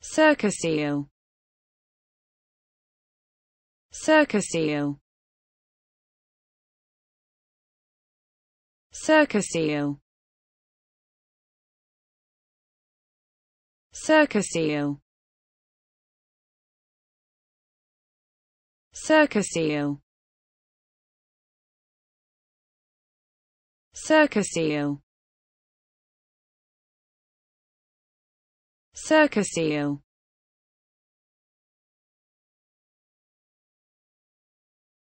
circus eel. Circus eel. Circus eel circus